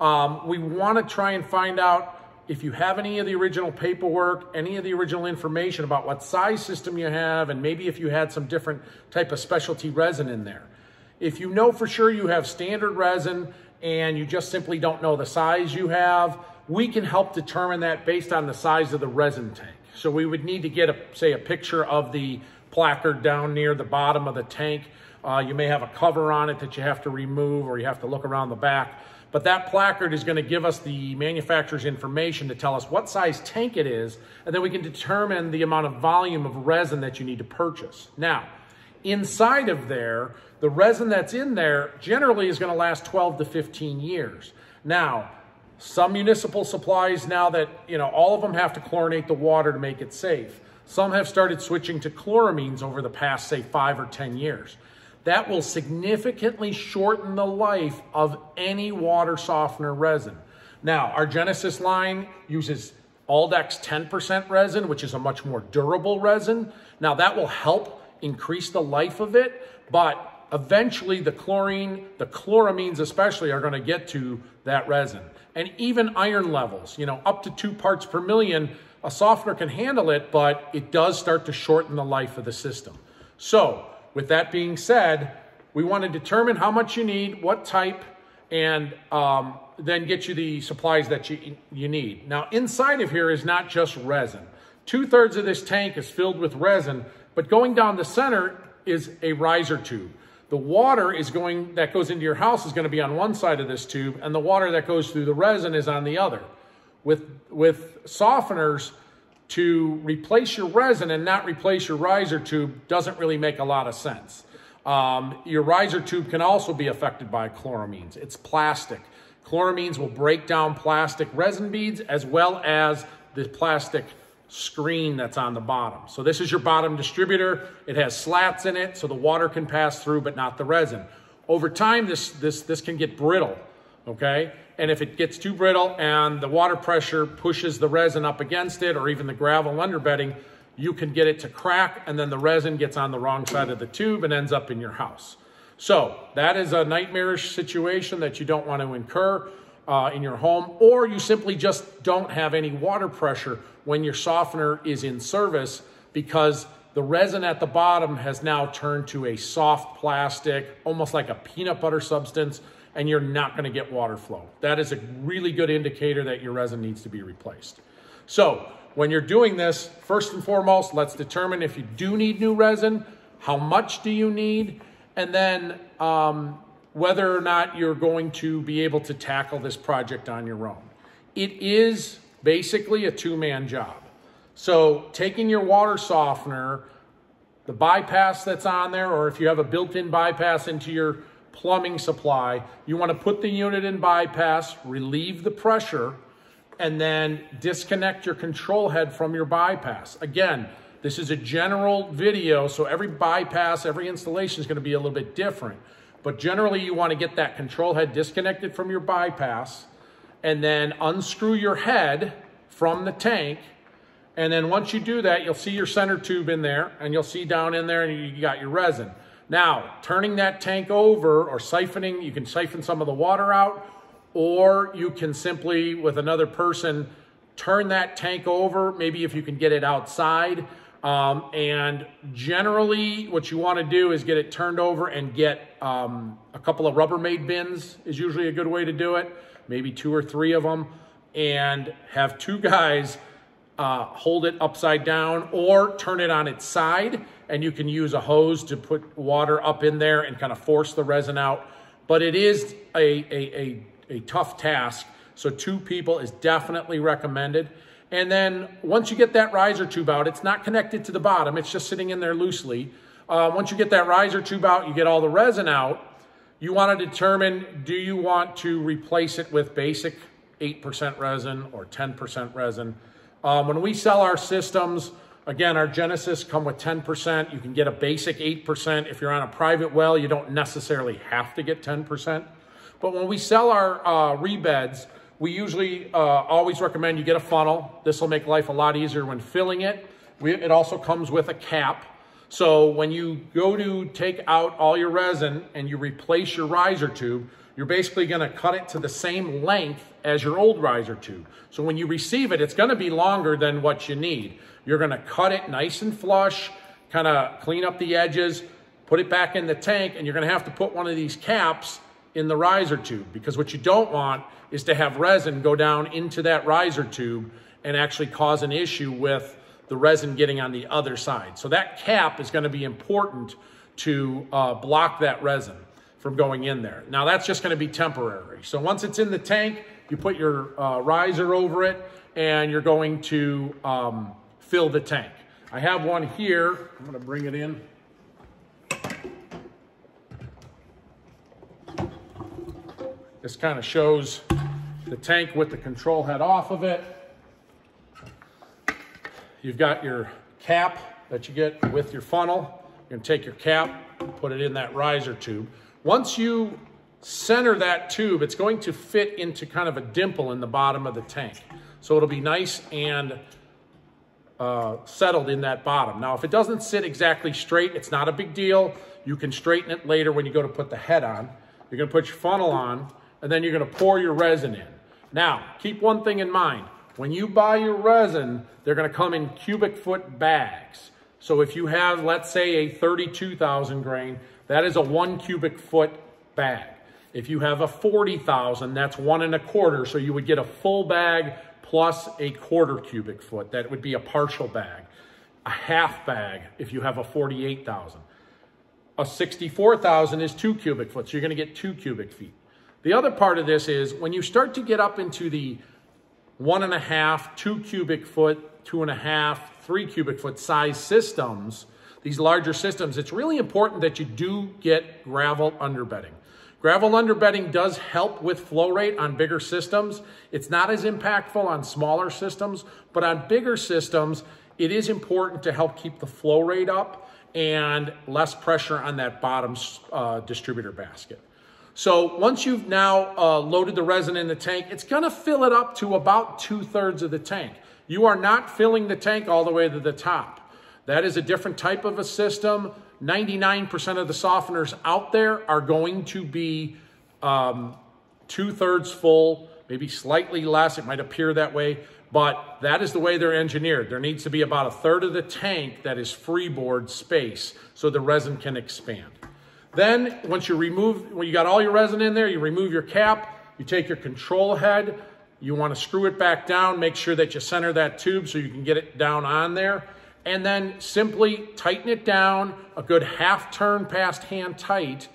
Um, we want to try and find out if you have any of the original paperwork, any of the original information about what size system you have, and maybe if you had some different type of specialty resin in there. If you know for sure you have standard resin and you just simply don't know the size you have, we can help determine that based on the size of the resin tank. So we would need to get, a, say, a picture of the placard down near the bottom of the tank. Uh, you may have a cover on it that you have to remove or you have to look around the back. But that placard is going to give us the manufacturer's information to tell us what size tank it is, and then we can determine the amount of volume of resin that you need to purchase. Now, inside of there, the resin that's in there generally is going to last 12 to 15 years. Now, some municipal supplies now that, you know, all of them have to chlorinate the water to make it safe. Some have started switching to chloramines over the past, say, five or 10 years. That will significantly shorten the life of any water softener resin. Now, our Genesis line uses Aldex 10% resin, which is a much more durable resin. Now, that will help increase the life of it, but eventually the chlorine, the chloramines especially, are going to get to that resin. And even iron levels, you know, up to two parts per million, a softener can handle it, but it does start to shorten the life of the system. So, with that being said, we want to determine how much you need, what type, and um, then get you the supplies that you, you need. Now, inside of here is not just resin. Two thirds of this tank is filled with resin, but going down the center is a riser tube. The water is going, that goes into your house is going to be on one side of this tube, and the water that goes through the resin is on the other. With, with softeners, to replace your resin and not replace your riser tube doesn't really make a lot of sense. Um, your riser tube can also be affected by chloramines. It's plastic. Chloramines will break down plastic resin beads as well as the plastic screen that's on the bottom. So this is your bottom distributor. It has slats in it so the water can pass through but not the resin. Over time, this, this, this can get brittle, okay? And if it gets too brittle and the water pressure pushes the resin up against it or even the gravel underbedding, you can get it to crack and then the resin gets on the wrong side of the tube and ends up in your house. So that is a nightmarish situation that you don't want to incur uh, in your home, or you simply just don't have any water pressure when your softener is in service because the resin at the bottom has now turned to a soft plastic, almost like a peanut butter substance, and you're not gonna get water flow. That is a really good indicator that your resin needs to be replaced. So when you're doing this, first and foremost, let's determine if you do need new resin, how much do you need, and then um, whether or not you're going to be able to tackle this project on your own. It is basically a two-man job. So taking your water softener, the bypass that's on there, or if you have a built-in bypass into your plumbing supply, you want to put the unit in bypass, relieve the pressure, and then disconnect your control head from your bypass. Again, this is a general video, so every bypass, every installation is going to be a little bit different. But generally, you want to get that control head disconnected from your bypass and then unscrew your head from the tank. And then once you do that, you'll see your center tube in there and you'll see down in there and you got your resin. Now, turning that tank over or siphoning, you can siphon some of the water out or you can simply, with another person, turn that tank over, maybe if you can get it outside, um, and generally what you want to do is get it turned over and get um, a couple of Rubbermaid bins is usually a good way to do it, maybe two or three of them, and have two guys uh, hold it upside down or turn it on its side and you can use a hose to put water up in there and kind of force the resin out. But it is a, a, a, a tough task. So two people is definitely recommended. And then once you get that riser tube out, it's not connected to the bottom, it's just sitting in there loosely. Uh, once you get that riser tube out, you get all the resin out. You want to determine, do you want to replace it with basic 8% resin or 10% resin? Um, when we sell our systems, again, our Genesis come with 10%. You can get a basic 8%. If you're on a private well, you don't necessarily have to get 10%. But when we sell our uh, rebeds, we usually uh, always recommend you get a funnel. This will make life a lot easier when filling it. We, it also comes with a cap. So when you go to take out all your resin and you replace your riser tube, you're basically gonna cut it to the same length as your old riser tube. So when you receive it, it's gonna be longer than what you need. You're gonna cut it nice and flush, kind of clean up the edges, put it back in the tank, and you're gonna have to put one of these caps in the riser tube because what you don't want is to have resin go down into that riser tube and actually cause an issue with the resin getting on the other side. So that cap is gonna be important to uh, block that resin from going in there. Now that's just gonna be temporary. So once it's in the tank, you put your uh, riser over it and you're going to um, fill the tank. I have one here. I'm gonna bring it in. This kind of shows the tank with the control head off of it. You've got your cap that you get with your funnel. You're gonna take your cap, put it in that riser tube. Once you center that tube, it's going to fit into kind of a dimple in the bottom of the tank. So it'll be nice and uh, settled in that bottom. Now, if it doesn't sit exactly straight, it's not a big deal. You can straighten it later when you go to put the head on. You're gonna put your funnel on, and then you're gonna pour your resin in. Now, keep one thing in mind. When you buy your resin, they're gonna come in cubic foot bags. So if you have, let's say, a 32,000 grain, that is a one cubic foot bag. If you have a 40,000, that's one and a quarter. So you would get a full bag plus a quarter cubic foot. That would be a partial bag. A half bag if you have a 48,000. A 64,000 is two cubic foot. So you're going to get two cubic feet. The other part of this is when you start to get up into the one and a half, two cubic foot, two and a half, three cubic foot size systems, these larger systems, it's really important that you do get gravel underbedding. Gravel underbedding does help with flow rate on bigger systems. It's not as impactful on smaller systems, but on bigger systems, it is important to help keep the flow rate up and less pressure on that bottom uh, distributor basket. So once you've now uh, loaded the resin in the tank, it's gonna fill it up to about two thirds of the tank. You are not filling the tank all the way to the top. That is a different type of a system. 99% of the softeners out there are going to be um, two thirds full, maybe slightly less. It might appear that way, but that is the way they're engineered. There needs to be about a third of the tank that is freeboard space so the resin can expand. Then once you remove, when you got all your resin in there, you remove your cap, you take your control head, you want to screw it back down, make sure that you center that tube so you can get it down on there. And then simply tighten it down, a good half turn past hand tight,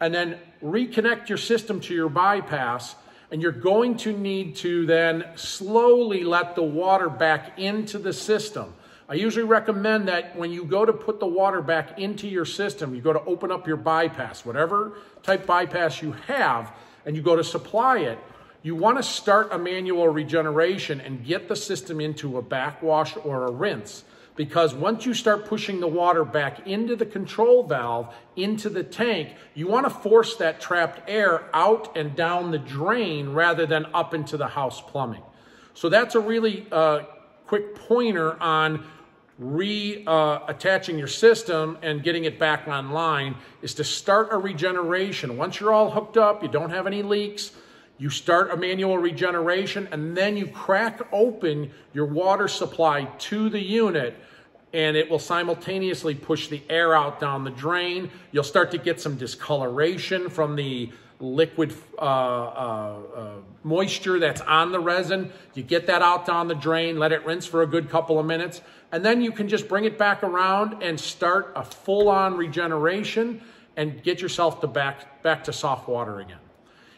and then reconnect your system to your bypass. And you're going to need to then slowly let the water back into the system. I usually recommend that when you go to put the water back into your system, you go to open up your bypass, whatever type bypass you have, and you go to supply it, you want to start a manual regeneration and get the system into a backwash or a rinse. Because once you start pushing the water back into the control valve, into the tank, you want to force that trapped air out and down the drain rather than up into the house plumbing. So that's a really uh, quick pointer on reattaching uh, your system and getting it back online is to start a regeneration. Once you're all hooked up, you don't have any leaks, you start a manual regeneration and then you crack open your water supply to the unit and it will simultaneously push the air out down the drain. You'll start to get some discoloration from the liquid uh, uh, uh, moisture that's on the resin. You get that out down the drain, let it rinse for a good couple of minutes, and then you can just bring it back around and start a full-on regeneration and get yourself to back, back to soft water again.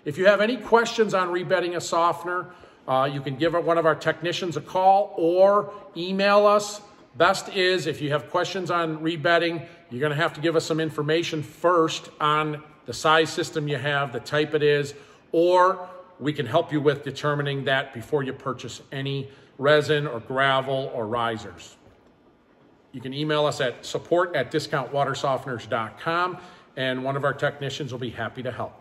If you have any questions on rebedding a softener, uh, you can give one of our technicians a call or email us. Best is if you have questions on rebedding, you're going to have to give us some information first on the size system you have, the type it is, or we can help you with determining that before you purchase any resin or gravel or risers. You can email us at support at discountwatersofteners.com and one of our technicians will be happy to help.